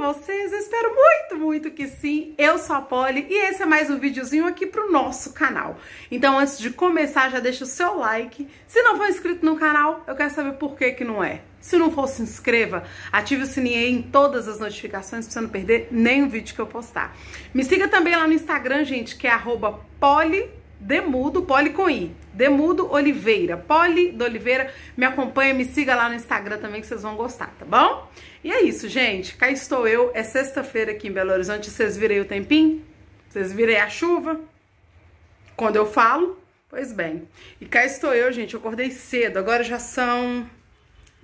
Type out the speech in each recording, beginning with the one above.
vocês? Eu espero muito, muito que sim. Eu sou a Polly e esse é mais um videozinho aqui pro nosso canal. Então antes de começar, já deixa o seu like. Se não for inscrito no canal, eu quero saber por que que não é. Se não for, se inscreva, ative o sininho aí em todas as notificações pra você não perder nenhum vídeo que eu postar. Me siga também lá no Instagram, gente, que é arroba Demudo, Poli com I. Demudo Oliveira. Poli do Oliveira. Me acompanha, me siga lá no Instagram também que vocês vão gostar, tá bom? E é isso, gente. Cá estou eu. É sexta-feira aqui em Belo Horizonte. Vocês virei o tempinho? Vocês virei a chuva? Quando eu falo? Pois bem. E cá estou eu, gente. Eu acordei cedo. Agora já são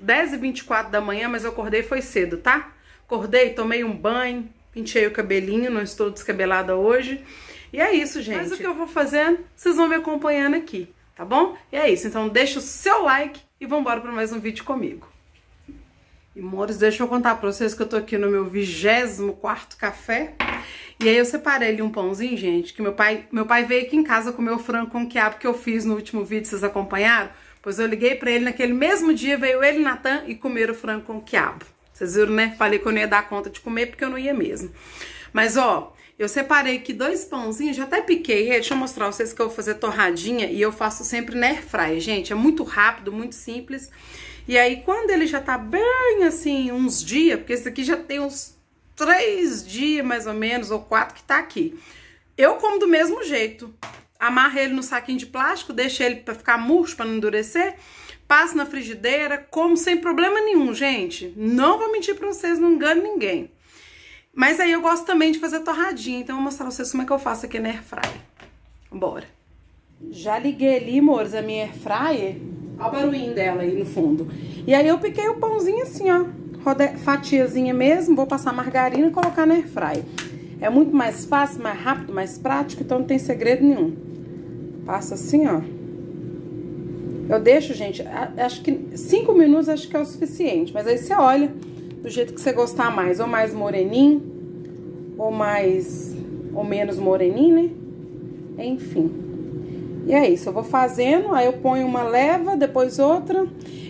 10h24 da manhã, mas eu acordei foi cedo, tá? Acordei, tomei um banho, pintei o cabelinho, não estou descabelada hoje. E é isso, gente. Mas o que eu vou fazendo, vocês vão me acompanhando aqui, tá bom? E é isso, então deixa o seu like e vambora para mais um vídeo comigo. E, amores, deixa eu contar pra vocês que eu tô aqui no meu 24 café. E aí eu separei ali um pãozinho, gente, que meu pai, meu pai veio aqui em casa comer o frango com quiabo que eu fiz no último vídeo, vocês acompanharam? Pois eu liguei pra ele naquele mesmo dia, veio ele e Natan e comeram o frango com quiabo. Vocês viram, né? Falei que eu não ia dar conta de comer porque eu não ia mesmo. Mas, ó, eu separei aqui dois pãozinhos, já até piquei. Deixa eu mostrar pra vocês que eu vou fazer torradinha e eu faço sempre na airfryer, gente. É muito rápido, muito simples. E aí, quando ele já tá bem assim, uns dias, porque esse aqui já tem uns três dias mais ou menos, ou quatro que tá aqui. Eu como do mesmo jeito. Amarra ele no saquinho de plástico, deixa ele pra ficar murcho, pra não endurecer. Passo na frigideira, como sem problema nenhum, gente. Não vou mentir pra vocês, não engano ninguém. Mas aí eu gosto também de fazer torradinha, então eu vou mostrar pra vocês como é que eu faço aqui na airfryer. Bora. Já liguei ali, amores, a minha airfryer. Olha o barulhinho dela aí no fundo. E aí eu piquei o pãozinho assim, ó. Fatiazinha mesmo, vou passar margarina e colocar na airfryer. É muito mais fácil, mais rápido, mais prático, então não tem segredo nenhum. Passa assim, ó. Eu deixo, gente, acho que cinco minutos acho que é o suficiente. Mas aí você olha do jeito que você gostar mais, ou mais moreninho, ou mais, ou menos moreninho, né? Enfim. E é isso, eu vou fazendo, aí eu ponho uma leva, depois outra,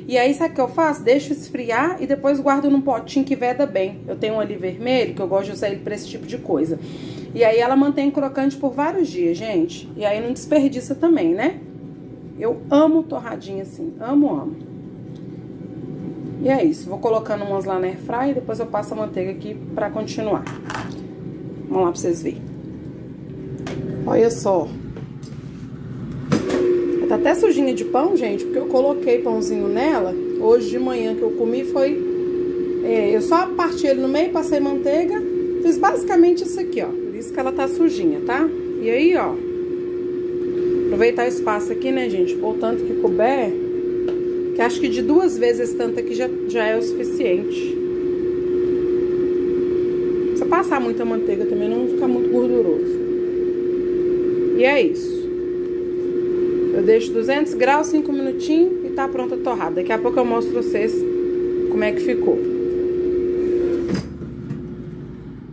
e aí sabe o que eu faço? Deixo esfriar e depois guardo num potinho que veda bem. Eu tenho um ali vermelho, que eu gosto de usar ele pra esse tipo de coisa. E aí ela mantém crocante por vários dias, gente. E aí não desperdiça também, né? Eu amo torradinha assim, amo, amo. E é isso, vou colocando umas lá na airfryer e depois eu passo a manteiga aqui pra continuar. Vamos lá pra vocês verem. Olha só. Tá até sujinha de pão, gente, porque eu coloquei pãozinho nela. Hoje de manhã que eu comi foi... É, eu só parti ele no meio, passei manteiga. Fiz basicamente isso aqui, ó. Por isso que ela tá sujinha, tá? E aí, ó. Aproveitar o espaço aqui, né, gente? Pôr o tanto que couber que acho que de duas vezes tanto aqui já, já é o suficiente. Se passar muita manteiga também não fica muito gorduroso. E é isso. Eu deixo 200 graus, 5 minutinhos e tá pronta a torrada. Daqui a pouco eu mostro pra vocês como é que ficou.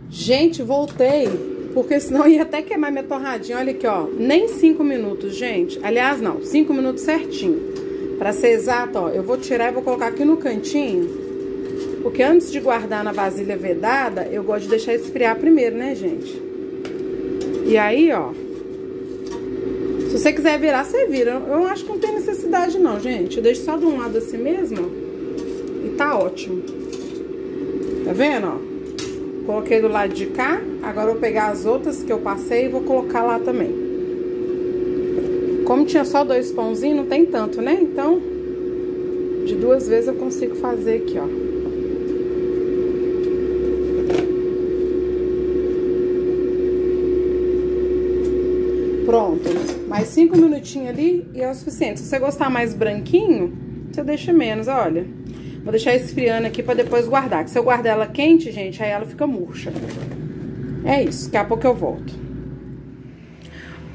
Gente, voltei, porque senão ia até queimar minha torradinha. Olha aqui, ó, nem 5 minutos, gente. Aliás, não, 5 minutos certinho. Pra ser exato, ó, eu vou tirar e vou colocar aqui no cantinho. Porque antes de guardar na vasilha vedada, eu gosto de deixar esfriar primeiro, né, gente? E aí, ó. Se você quiser virar, você vira. Eu acho que não tem necessidade não, gente. Eu deixo só de um lado assim mesmo. E tá ótimo. Tá vendo, ó? Coloquei do lado de cá. Agora eu vou pegar as outras que eu passei e vou colocar lá também. Como tinha só dois pãozinhos, não tem tanto, né? Então, de duas vezes eu consigo fazer aqui, ó. Pronto. Mais cinco minutinhos ali e é o suficiente. Se você gostar mais branquinho, você deixa menos, olha. Vou deixar esfriando aqui pra depois guardar. Que se eu guardar ela quente, gente, aí ela fica murcha. É isso. Daqui a pouco eu volto.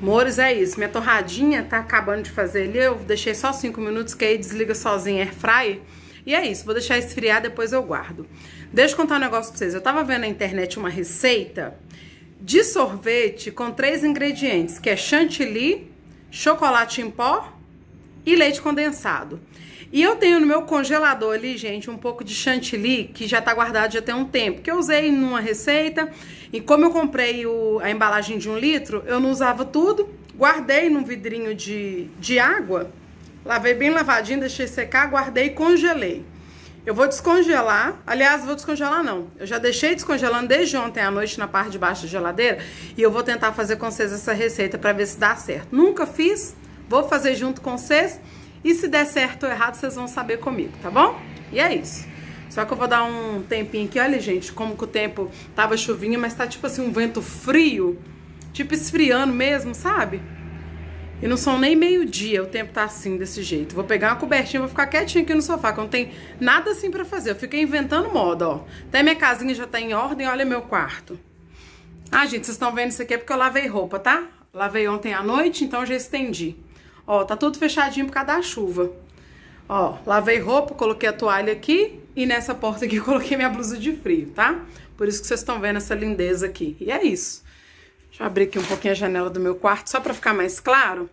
Amores, é isso. Minha torradinha tá acabando de fazer ali. Eu deixei só 5 minutos, que aí desliga sozinha air fryer. E é isso, vou deixar esfriar, depois eu guardo. Deixa eu contar um negócio pra vocês. Eu tava vendo na internet uma receita de sorvete com três ingredientes, que é chantilly, chocolate em pó e leite condensado. E eu tenho no meu congelador ali, gente, um pouco de chantilly que já tá guardado já tem um tempo, que eu usei numa receita. E como eu comprei o, a embalagem de um litro, eu não usava tudo. Guardei num vidrinho de, de água, lavei bem lavadinho, deixei secar, guardei e congelei. Eu vou descongelar, aliás, vou descongelar não. Eu já deixei descongelando desde ontem à noite na parte de baixo da geladeira e eu vou tentar fazer com vocês essa receita para ver se dá certo. Nunca fiz, vou fazer junto com vocês e se der certo ou errado, vocês vão saber comigo, tá bom? E é isso. Só que eu vou dar um tempinho aqui. Olha, gente, como que o tempo tava chuvinha, mas tá tipo assim um vento frio. Tipo esfriando mesmo, sabe? E não são nem meio-dia, o tempo tá assim, desse jeito. Vou pegar uma cobertinha, vou ficar quietinha aqui no sofá, que não tem nada assim pra fazer. Eu fiquei inventando moda, ó. Até minha casinha já tá em ordem, olha meu quarto. Ah, gente, vocês estão vendo isso aqui é porque eu lavei roupa, tá? Lavei ontem à noite, então já estendi. Ó, tá tudo fechadinho por causa da chuva. Ó, lavei roupa, coloquei a toalha aqui e nessa porta aqui coloquei minha blusa de frio, tá? Por isso que vocês estão vendo essa lindeza aqui. E é isso. Deixa eu abrir aqui um pouquinho a janela do meu quarto, só pra ficar mais claro.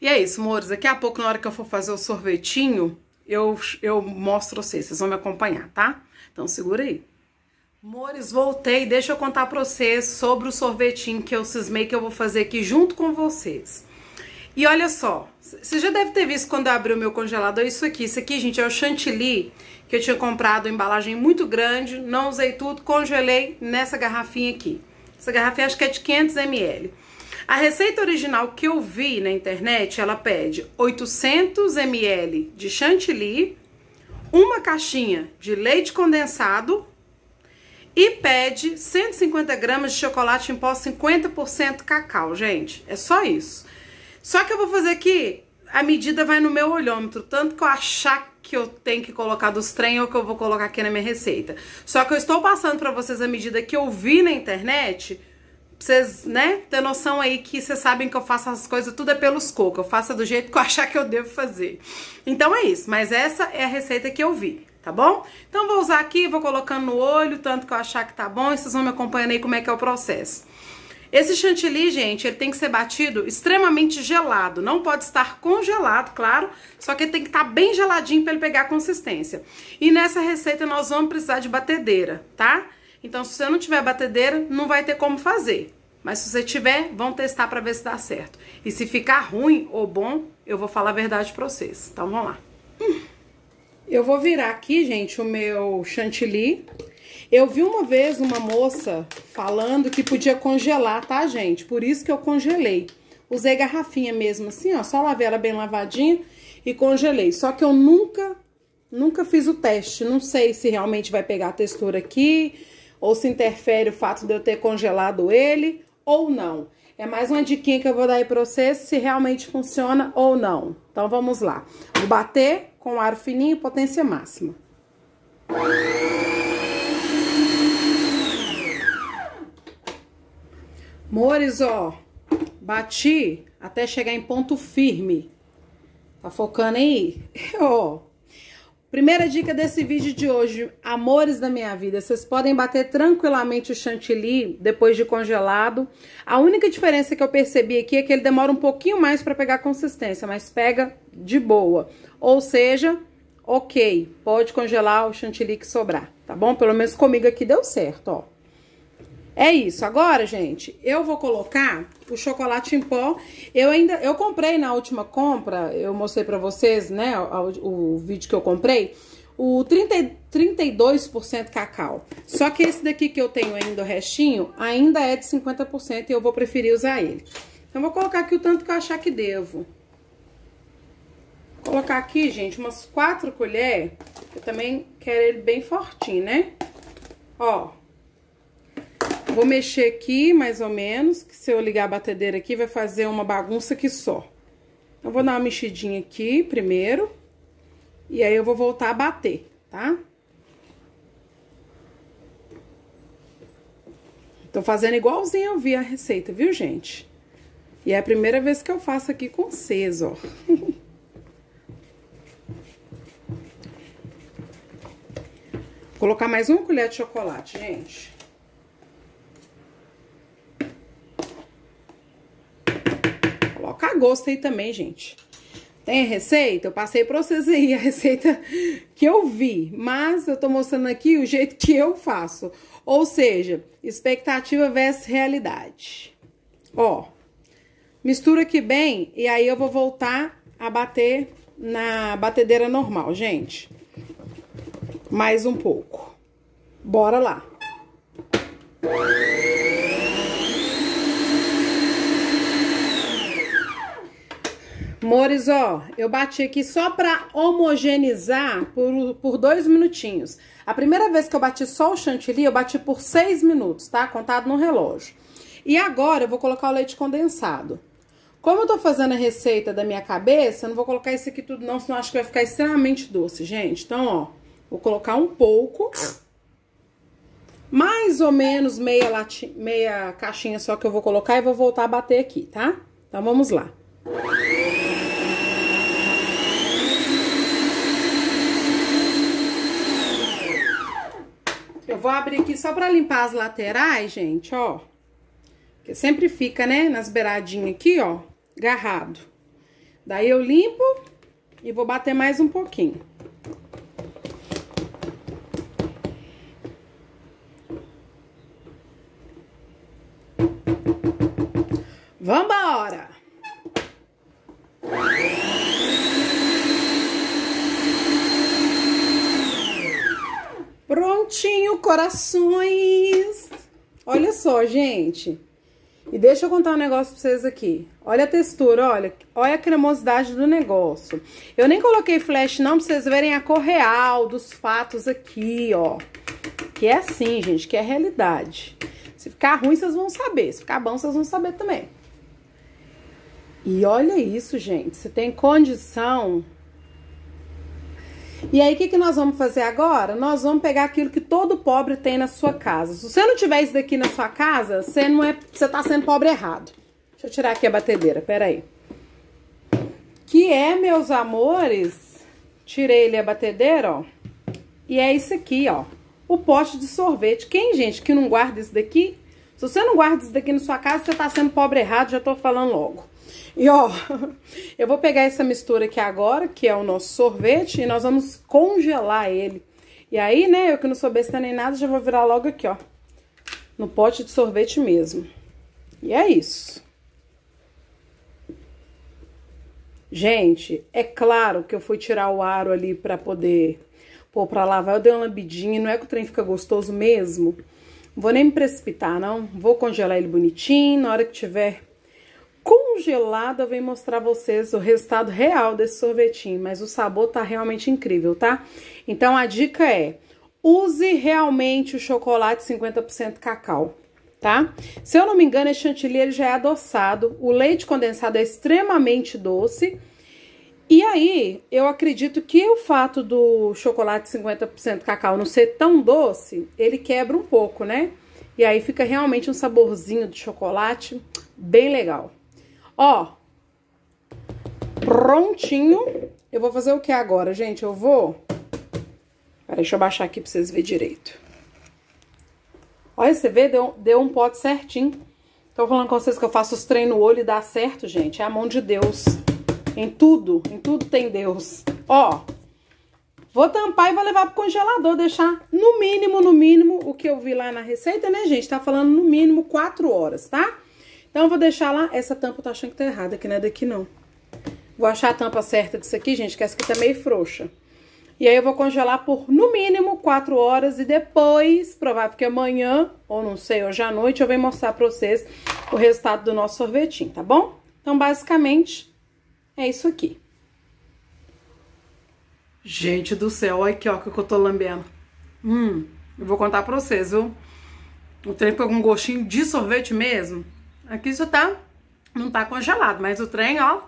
E é isso, amores. Daqui a pouco, na hora que eu for fazer o sorvetinho, eu, eu mostro vocês. Vocês vão me acompanhar, tá? Então, segura aí. Amores, voltei. Deixa eu contar pra vocês sobre o sorvetinho que eu cismei que eu vou fazer aqui junto com vocês. E olha só, você já deve ter visto quando eu abri o meu congelador isso aqui. Isso aqui, gente, é o chantilly que eu tinha comprado, embalagem muito grande, não usei tudo, congelei nessa garrafinha aqui. Essa garrafinha acho que é de 500 ml. A receita original que eu vi na internet, ela pede 800 ml de chantilly, uma caixinha de leite condensado e pede 150 gramas de chocolate em pó 50% cacau, gente. É só isso. Só que eu vou fazer aqui, a medida vai no meu olhômetro, tanto que eu achar que eu tenho que colocar dos trem ou que eu vou colocar aqui na minha receita. Só que eu estou passando para vocês a medida que eu vi na internet, pra vocês, né, ter noção aí que vocês sabem que eu faço as coisas tudo é pelos cocos, eu faço do jeito que eu achar que eu devo fazer. Então é isso, mas essa é a receita que eu vi, tá bom? Então vou usar aqui, vou colocando no olho, tanto que eu achar que tá bom, e vocês vão me acompanhando aí como é que é o processo. Esse chantilly, gente, ele tem que ser batido extremamente gelado. Não pode estar congelado, claro, só que ele tem que estar bem geladinho para ele pegar a consistência. E nessa receita nós vamos precisar de batedeira, tá? Então, se você não tiver batedeira, não vai ter como fazer. Mas se você tiver, vão testar para ver se dá certo. E se ficar ruim ou bom, eu vou falar a verdade para vocês. Então, vamos lá. Eu vou virar aqui, gente, o meu chantilly. Eu vi uma vez uma moça falando que podia congelar, tá, gente? Por isso que eu congelei. Usei garrafinha mesmo assim, ó, só lavei ela bem lavadinha e congelei. Só que eu nunca, nunca fiz o teste. Não sei se realmente vai pegar a textura aqui ou se interfere o fato de eu ter congelado ele ou não. É mais uma diquinha que eu vou dar aí pra vocês se realmente funciona ou não. Então, vamos lá. Vou bater com aro fininho, potência máxima. Mores, ó, bati até chegar em ponto firme. Tá focando aí? ó. Primeira dica desse vídeo de hoje, amores da minha vida, vocês podem bater tranquilamente o chantilly depois de congelado. A única diferença que eu percebi aqui é que ele demora um pouquinho mais para pegar consistência, mas pega de boa. Ou seja, ok, pode congelar o chantilly que sobrar, tá bom? Pelo menos comigo aqui deu certo, ó. É isso. Agora, gente, eu vou colocar o chocolate em pó. Eu ainda, eu comprei na última compra, eu mostrei pra vocês, né, o, o vídeo que eu comprei, o 30, 32% cacau. Só que esse daqui que eu tenho ainda, o restinho, ainda é de 50% e eu vou preferir usar ele. Então, vou colocar aqui o tanto que eu achar que devo. Vou colocar aqui, gente, umas quatro colheres. Eu também quero ele bem fortinho, né? Ó, Vou mexer aqui, mais ou menos, que se eu ligar a batedeira aqui, vai fazer uma bagunça aqui só. Eu vou dar uma mexidinha aqui primeiro, e aí eu vou voltar a bater, tá? Tô fazendo igualzinho eu vi a receita, viu, gente? E é a primeira vez que eu faço aqui com vocês, ó. Vou colocar mais uma colher de chocolate, gente. Coloca a gosto aí também, gente. Tem receita? Eu passei pra vocês aí a receita que eu vi, mas eu tô mostrando aqui o jeito que eu faço. Ou seja, expectativa versus realidade. Ó, mistura aqui bem e aí eu vou voltar a bater na batedeira normal, gente. Mais um pouco. Bora lá. Mores, ó, eu bati aqui só pra homogeneizar por, por dois minutinhos. A primeira vez que eu bati só o chantilly, eu bati por seis minutos, tá? Contado no relógio. E agora eu vou colocar o leite condensado. Como eu tô fazendo a receita da minha cabeça, eu não vou colocar isso aqui tudo não, senão acho que vai ficar extremamente doce, gente. Então, ó, vou colocar um pouco. Mais ou menos meia, lati meia caixinha só que eu vou colocar e vou voltar a bater aqui, tá? Então, vamos lá. Eu vou abrir aqui só pra limpar as laterais, gente, ó. Porque sempre fica, né, nas beiradinhas aqui, ó, garrado. Daí eu limpo e vou bater mais um pouquinho. Vambora! Prontinho, corações! Olha só, gente. E deixa eu contar um negócio pra vocês aqui. Olha a textura, olha. Olha a cremosidade do negócio. Eu nem coloquei flash não, pra vocês verem a cor real dos fatos aqui, ó. Que é assim, gente, que é realidade. Se ficar ruim, vocês vão saber. Se ficar bom, vocês vão saber também. E olha isso, gente. Você tem condição e aí, o que, que nós vamos fazer agora? Nós vamos pegar aquilo que todo pobre tem na sua casa. Se você não tiver isso daqui na sua casa, você não é, você tá sendo pobre errado. Deixa eu tirar aqui a batedeira, peraí. Que é, meus amores, tirei ele a batedeira, ó. E é isso aqui, ó. O pote de sorvete. Quem, gente, que não guarda isso daqui? Se você não guarda isso daqui na sua casa, você tá sendo pobre errado, já tô falando logo. E ó, eu vou pegar essa mistura aqui agora, que é o nosso sorvete, e nós vamos congelar ele. E aí, né, eu que não sou besta nem nada, já vou virar logo aqui, ó. No pote de sorvete mesmo. E é isso. Gente, é claro que eu fui tirar o aro ali pra poder pôr pra lavar. Eu dei uma lambidinha, não é que o trem fica gostoso mesmo? Não vou nem me precipitar, não. Vou congelar ele bonitinho, na hora que tiver congelada vem mostrar vocês o resultado real desse sorvetinho, mas o sabor tá realmente incrível, tá? Então a dica é: use realmente o chocolate 50% cacau, tá? Se eu não me engano, esse chantilly ele já é adoçado, o leite condensado é extremamente doce. E aí, eu acredito que o fato do chocolate 50% cacau não ser tão doce, ele quebra um pouco, né? E aí fica realmente um saborzinho de chocolate bem legal. Ó, prontinho. Eu vou fazer o que agora, gente? Eu vou... Peraí, deixa eu baixar aqui pra vocês verem direito. Olha, você vê? Deu, deu um pote certinho. Tô falando com vocês que eu faço os treinos no olho e dá certo, gente. É a mão de Deus. Em tudo, em tudo tem Deus. Ó, vou tampar e vou levar pro congelador, deixar no mínimo, no mínimo, o que eu vi lá na receita, né, gente? Tá falando no mínimo 4 horas, tá? Então, eu vou deixar lá. Essa tampa eu tô achando que tá errada, que não é daqui, não. Vou achar a tampa certa disso aqui, gente, que essa aqui tá meio frouxa. E aí, eu vou congelar por, no mínimo, 4 horas. E depois, provável que amanhã, ou não sei, hoje à noite, eu venho mostrar pra vocês o resultado do nosso sorvetinho, tá bom? Então, basicamente, é isso aqui. Gente do céu, olha aqui, ó, que eu tô lambendo. Hum, eu vou contar pra vocês, viu? O trem com um gostinho de sorvete mesmo. Aqui isso tá, não tá congelado, mas o trem, ó,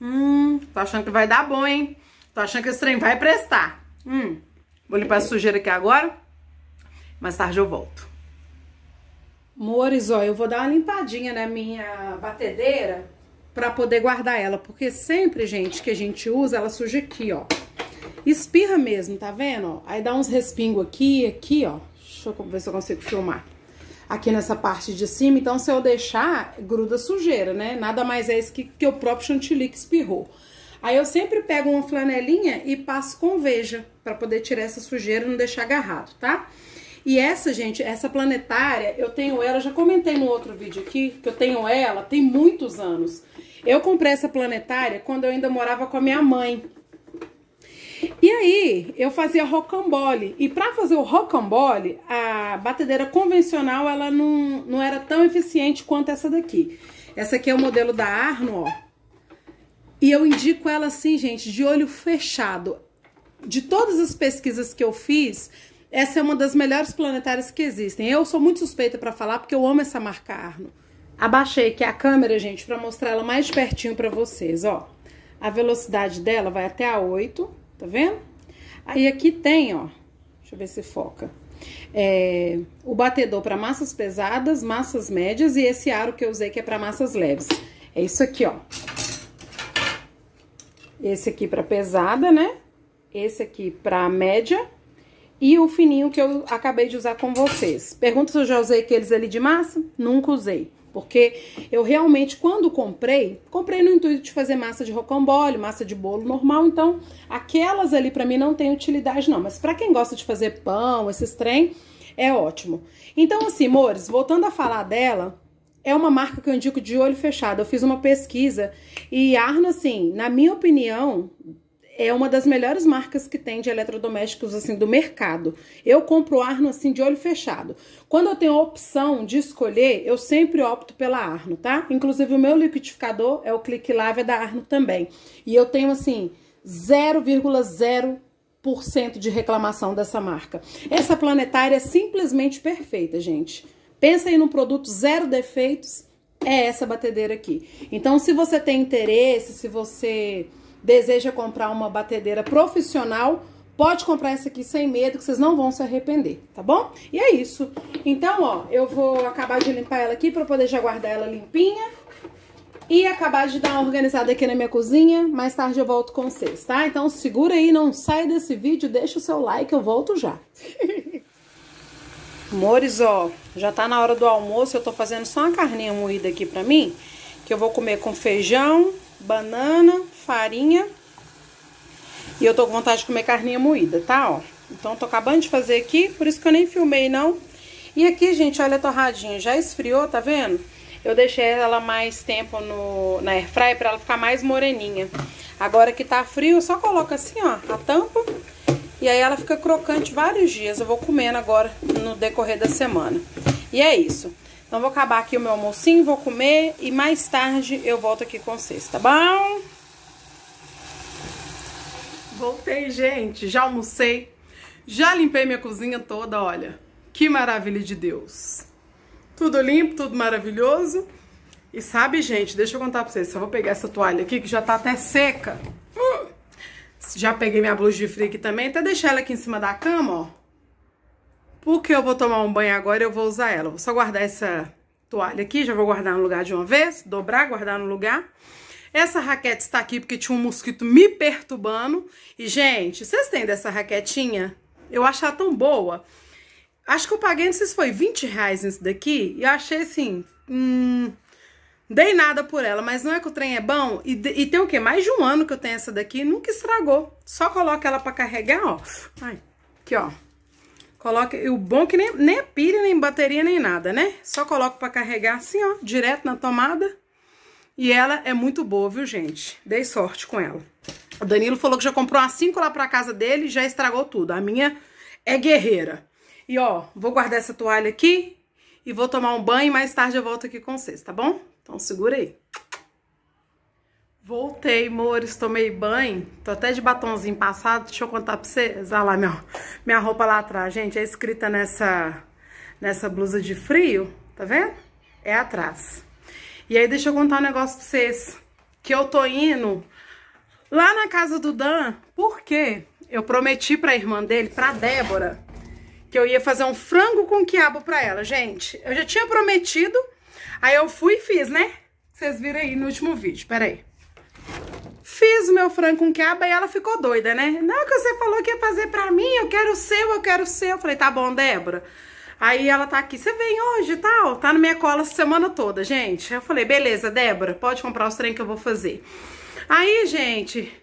hum, tô achando que vai dar bom, hein? Tô achando que esse trem vai prestar. Hum, vou limpar a sujeira aqui agora, mais tarde eu volto. Mores, ó, eu vou dar uma limpadinha na minha batedeira pra poder guardar ela, porque sempre, gente, que a gente usa, ela suja aqui, ó. Espirra mesmo, tá vendo? Aí dá uns respingos aqui, aqui, ó. Deixa eu ver se eu consigo filmar aqui nessa parte de cima. Então, se eu deixar, gruda sujeira, né? Nada mais é isso que, que o próprio chantilly que espirrou. Aí eu sempre pego uma flanelinha e passo com veja, para poder tirar essa sujeira e não deixar agarrado, tá? E essa, gente, essa planetária, eu tenho ela, já comentei no outro vídeo aqui, que eu tenho ela tem muitos anos. Eu comprei essa planetária quando eu ainda morava com a minha mãe. E aí, eu fazia rocambole. E para fazer o rocambole, a batedeira convencional, ela não, não era tão eficiente quanto essa daqui. Essa aqui é o modelo da Arno, ó. E eu indico ela assim, gente, de olho fechado. De todas as pesquisas que eu fiz, essa é uma das melhores planetárias que existem. Eu sou muito suspeita para falar porque eu amo essa marca Arno. Abaixei aqui a câmera, gente, para mostrar ela mais pertinho para vocês, ó. A velocidade dela vai até a 8, tá vendo? Aí aqui tem, ó, deixa eu ver se foca. É, o batedor para massas pesadas, massas médias e esse aro que eu usei que é para massas leves. É isso aqui, ó. Esse aqui para pesada, né? Esse aqui para média e o fininho que eu acabei de usar com vocês. Pergunta se eu já usei aqueles ali de massa? Nunca usei. Porque eu realmente, quando comprei, comprei no intuito de fazer massa de rocambole, massa de bolo normal. Então, aquelas ali para mim não tem utilidade não. Mas para quem gosta de fazer pão, esses trem, é ótimo. Então, assim, amores, voltando a falar dela, é uma marca que eu indico de olho fechado. Eu fiz uma pesquisa e Arno, assim, na minha opinião, é uma das melhores marcas que tem de eletrodomésticos assim do mercado. Eu compro Arno assim de olho fechado. Quando eu tenho a opção de escolher, eu sempre opto pela Arno, tá? Inclusive o meu liquidificador é o Click Lave é da Arno também. E eu tenho assim 0,0% de reclamação dessa marca. Essa planetária é simplesmente perfeita, gente. Pensa aí num produto zero defeitos, é essa batedeira aqui. Então, se você tem interesse, se você deseja comprar uma batedeira profissional, pode comprar essa aqui sem medo, que vocês não vão se arrepender, tá bom? E é isso. Então, ó, eu vou acabar de limpar ela aqui pra poder já guardar ela limpinha. E acabar de dar uma organizada aqui na minha cozinha. Mais tarde eu volto com vocês, tá? Então segura aí, não sai desse vídeo, deixa o seu like, eu volto já. Amores, ó, já tá na hora do almoço, eu tô fazendo só uma carninha moída aqui pra mim, que eu vou comer com feijão, banana, farinha. E eu tô com vontade de comer carninha moída, tá, ó. Então, tô acabando de fazer aqui, por isso que eu nem filmei, não. E aqui, gente, olha a torradinha, já esfriou, tá vendo? Eu deixei ela mais tempo no, na airfryer pra ela ficar mais moreninha. Agora que tá frio, só coloca assim, ó, a tampa. E aí ela fica crocante vários dias. Eu vou comendo agora no decorrer da semana. E é isso. Então, vou acabar aqui o meu almocinho, vou comer e mais tarde eu volto aqui com vocês, tá bom? Voltei, gente. Já almocei. Já limpei minha cozinha toda, olha. Que maravilha de Deus. Tudo limpo, tudo maravilhoso. E sabe, gente, deixa eu contar pra vocês. Só vou pegar essa toalha aqui, que já tá até seca. Uh! Já peguei minha blusa de frio aqui também. Até deixar ela aqui em cima da cama, ó. Porque eu vou tomar um banho agora eu vou usar ela. Vou só guardar essa toalha aqui, já vou guardar no lugar de uma vez, dobrar, guardar no lugar. Essa raquete está aqui porque tinha um mosquito me perturbando. E, gente, vocês têm dessa raquetinha? Eu achei ela tão boa. Acho que eu paguei, não sei se foi 20 reais nisso daqui. E achei assim, hum, dei nada por ela, mas não é que o trem é bom. E, e tem o quê? Mais de um ano que eu tenho essa daqui, nunca estragou. Só coloca ela para carregar, ó. Ai, aqui, ó. Coloca, e o bom é que nem, nem é pilha, nem bateria, nem nada, né? Só coloco pra carregar assim, ó, direto na tomada. E ela é muito boa, viu, gente? Dei sorte com ela. O Danilo falou que já comprou umas 5 lá pra casa dele e já estragou tudo. A minha é guerreira. E, ó, vou guardar essa toalha aqui e vou tomar um banho e mais tarde eu volto aqui com vocês, tá bom? Então segura aí. Voltei, amores, tomei banho. Tô até de batomzinho passado. Deixa eu contar pra vocês. Olha lá minha, minha roupa lá atrás. Gente, é escrita nessa, nessa blusa de frio. Tá vendo? É atrás. E aí, deixa eu contar um negócio pra vocês. Que eu tô indo lá na casa do Dan. Porque eu prometi pra irmã dele, pra Débora, que eu ia fazer um frango com quiabo pra ela. Gente, eu já tinha prometido. Aí eu fui e fiz, né? Vocês viram aí no último vídeo. Pera aí. Fiz o meu frango com quiabo e ela ficou doida, né? Não, que você falou que ia fazer pra mim, eu quero o seu, eu quero o seu. Eu falei, tá bom, Débora. Aí ela tá aqui, você vem hoje e tal, tá na minha cola a semana toda, gente. Eu falei, beleza, Débora, pode comprar os trem que eu vou fazer. Aí, gente,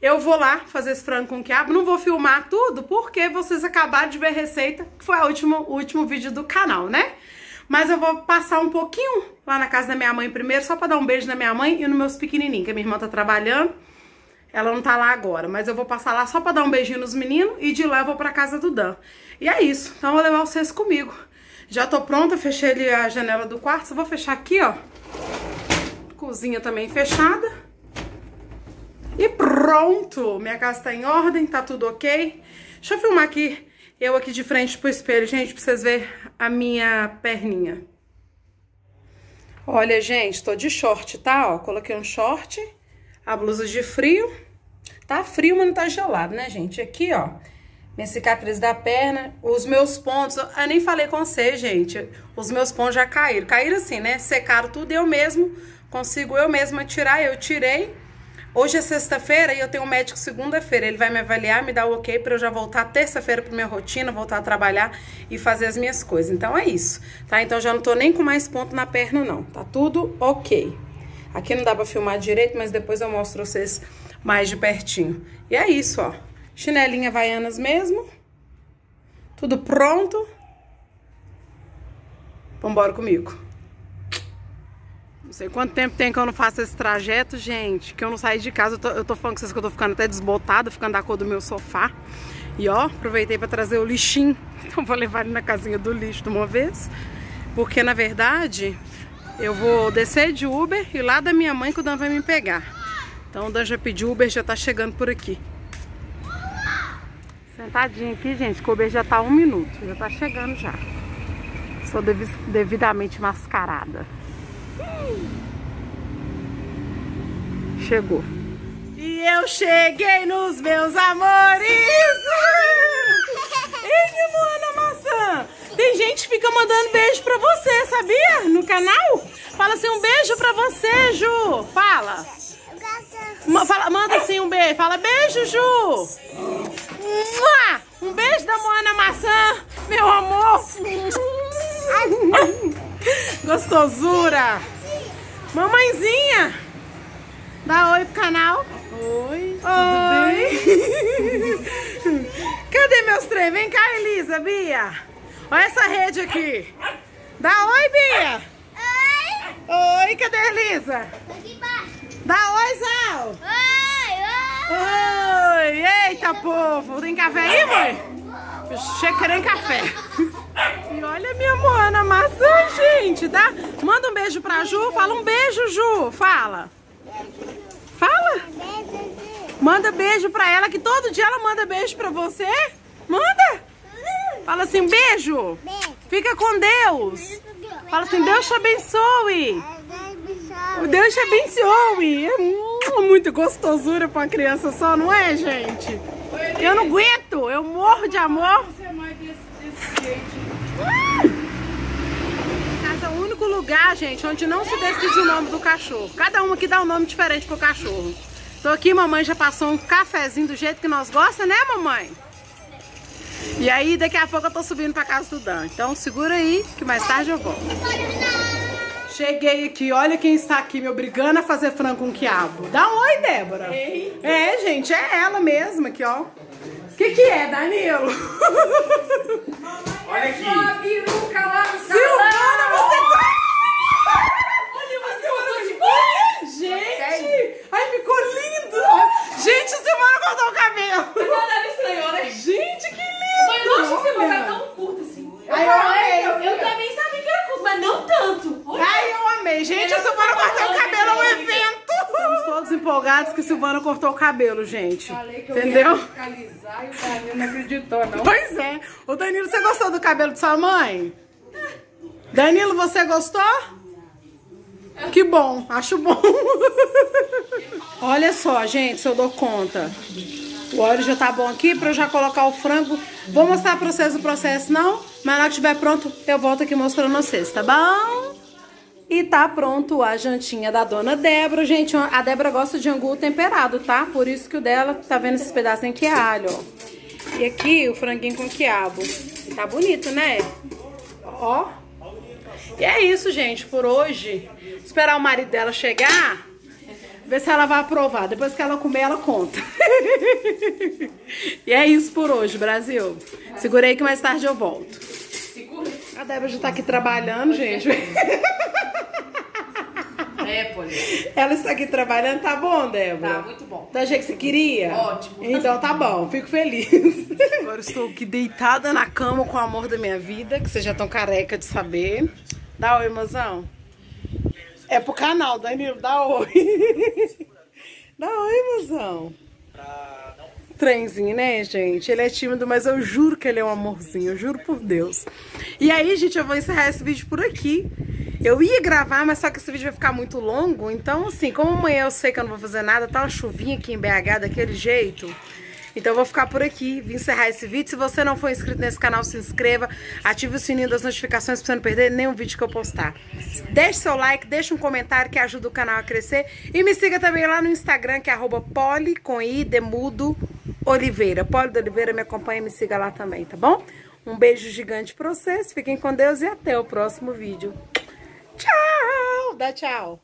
eu vou lá fazer esse frango com quiabo, não vou filmar tudo, porque vocês acabaram de ver a receita, que foi a última, o último vídeo do canal, né? Mas eu vou passar um pouquinho lá na casa da minha mãe primeiro, só pra dar um beijo na minha mãe e nos meus pequenininhos, que a minha irmã tá trabalhando. Ela não tá lá agora, mas eu vou passar lá só pra dar um beijinho nos meninos e de lá eu vou pra casa do Dan. E é isso, então eu vou levar vocês comigo. Já tô pronta, fechei ali a janela do quarto, só vou fechar aqui, ó. Cozinha também fechada. E pronto! Minha casa tá em ordem, tá tudo ok. Deixa eu filmar aqui, eu aqui de frente pro espelho, gente, pra vocês verem a minha perninha. Olha, gente, tô de short, tá? Ó, coloquei um short, a blusa de frio. Tá frio, mas não tá gelado, né, gente? Aqui, ó, minha cicatriz da perna, os meus pontos, eu nem falei com você, gente, os meus pontos já caíram. Caíram assim, né? Secaram tudo, eu mesmo consigo eu mesma tirar, eu tirei. Hoje é sexta-feira e eu tenho um médico segunda-feira. Ele vai me avaliar, me dar o ok para eu já voltar terça-feira para minha rotina, voltar a trabalhar e fazer as minhas coisas. Então é isso, tá? Então já não tô nem com mais ponto na perna não. Tá tudo ok. Aqui não dá para filmar direito, mas depois eu mostro vocês mais de pertinho. E é isso, ó. Chinelinha Havaianas mesmo. Tudo pronto. Vambora comigo. Não sei quanto tempo tem que eu não faço esse trajeto, gente. Que eu não saí de casa. Eu tô, eu tô falando com vocês que eu tô ficando até desbotada, ficando da cor do meu sofá. E ó, aproveitei pra trazer o lixinho. Então vou levar ele na casinha do lixo de uma vez. Porque na verdade, eu vou descer de Uber e lá da minha mãe que o Dan vai me pegar. Então o Dan já pediu Uber, já tá chegando por aqui. Sentadinha aqui, gente, que o Uber já tá um minuto. Já tá chegando já. Sou devidamente mascarada. Chegou. E eu cheguei nos meus amores! Ei, Moana Maçã! Tem gente que fica mandando beijo pra você, sabia? No canal? Fala assim, um beijo pra você, Ju! Fala! Fala, manda assim um beijo. Fala beijo, Ju! Um beijo da Moana Maçã, meu amor! Gostosura! Mamãezinha! Dá oi pro canal. Oi, Oi! Cadê meus trem? Vem cá, Elisa, Bia! Olha essa rede aqui! Dá oi, Bia! Oi! Oi, cadê a Elisa? Aqui embaixo. Dá oi, Zal! Oi, oi. Oi! Eita, povo! Tem café aí, mãe? Querendo café. E olha minha Moana maçã, gente, dá? Manda um beijo pra Ju. Fala um beijo, Ju. Fala. Fala. Manda beijo pra ela, que todo dia ela manda beijo pra você. Manda. Fala assim, beijo. Fica com Deus. Fala assim, Deus te abençoe. Deus te abençoe. É muito gostosura pra uma criança só, não é, gente? Eu não aguento, eu morro de amor. Casa é o único lugar, gente, onde não se decide o nome do cachorro. Cada um aqui dá um nome diferente pro cachorro. Tô aqui, mamãe já passou um cafezinho do jeito que nós gostamos, né, mamãe? E aí, daqui a pouco eu tô subindo pra casa do Dan. Então segura aí, que mais tarde eu volto. Cheguei aqui, olha quem está aqui me obrigando a fazer frango com quiabo. Dá um oi, Débora. É, gente, é ela mesma aqui, ó. O que que é, Danilo? Olha aqui. Silvana, você Olha, Gente! Ai, ficou lindo! Gente, a Silvana cortou o cabelo! Gente, que lindo! Ai, eu amei! Eu também sabia que era curto, mas não tanto. Ai, eu amei! Gente, a Silvana cortou o cabelo é um evento! Estamos todos empolgados que Silvana cortou o cabelo, gente. Entendeu? Fiscalizar e o Danilo não acreditou, não. Pois é. Ô, Danilo, você gostou do cabelo de sua mãe? Danilo, você gostou? Que bom, acho bom. Olha só, gente, se eu dou conta. O óleo já tá bom aqui pra eu já colocar o frango. Vou mostrar pra vocês o processo, não? Mas na hora que estiver pronto, eu volto aqui mostrando vocês, tá bom? E tá pronto a jantinha da dona Débora. Gente, a Débora gosta de angu temperado, tá? Por isso que o dela, tá vendo esses pedacinhos que é alho, ó. E aqui o franguinho com quiabo. Tá bonito, né? ó. E é isso, gente, por hoje. Esperar o marido dela chegar, ver se ela vai aprovar. Depois que ela comer, ela conta. e é isso por hoje, Brasil. Segurei que mais tarde eu volto. A Débora já tá aqui trabalhando, gente. É, Poli. Ela está aqui trabalhando, tá bom, Débora? Tá muito bom. Da jeito que você queria? Ótimo. Então tá bom, fico feliz. Agora estou aqui deitada na cama com o amor da minha vida, que vocês já estão careca de saber. Dá oi, mozão. É pro canal, Danilo, dá oi. Dá oi, mozão. Trenzinho, né, gente? Ele é tímido, mas eu juro que ele é um amorzinho, eu juro por Deus. E aí, gente, eu vou encerrar esse vídeo por aqui. Eu ia gravar, mas só que esse vídeo vai ficar muito longo. Então, assim, como amanhã eu sei que eu não vou fazer nada, tá uma chuvinha aqui em BH daquele jeito. Então eu vou ficar por aqui, vim encerrar esse vídeo. Se você não for inscrito nesse canal, se inscreva, ative o sininho das notificações pra você não perder nenhum vídeo que eu postar. Deixe seu like, deixe um comentário que ajuda o canal a crescer. E me siga também lá no Instagram, que é arroba poli, com Oliveira. Poli de Oliveira, me acompanha e me siga lá também, tá bom? Um beijo gigante pra vocês, fiquem com Deus e até o próximo vídeo. Tchau! Dá tchau!